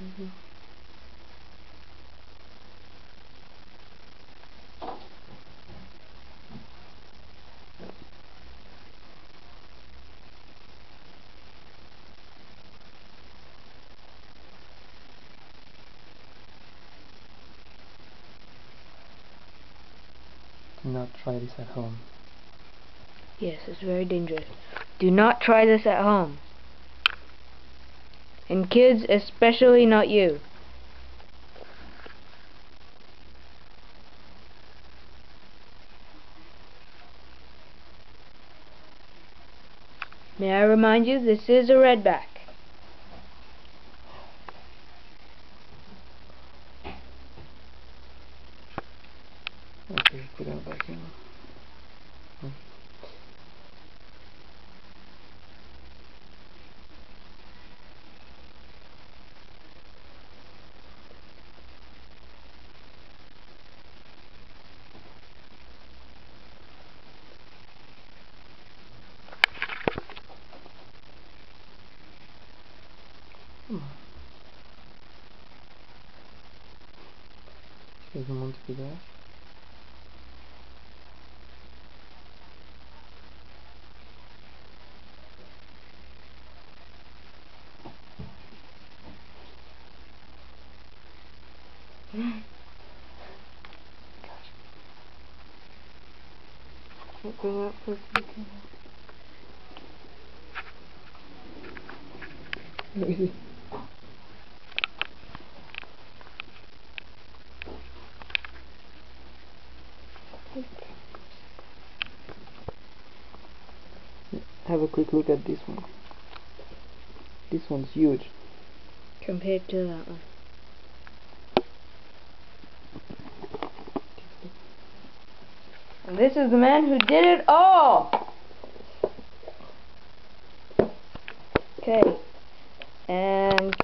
Do not try this at home. Yes, it's very dangerous. Do not try this at home. And kids, especially not you. May I remind you, this is a redback. Put that back in. Come on. She doesn't want to be there. Can't out. Have a quick look at this one. This one's huge. Compared to that one. And this is the man who did it all! Okay. And